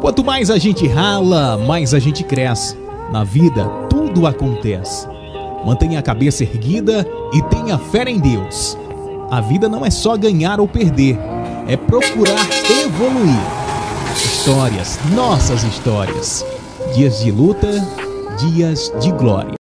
Quanto mais a gente rala, mais a gente cresce. Na vida, tudo acontece. Mantenha a cabeça erguida e tenha fé em Deus. A vida não é só ganhar ou perder, é procurar evoluir. Histórias, nossas histórias. Dias de luta, dias de glória.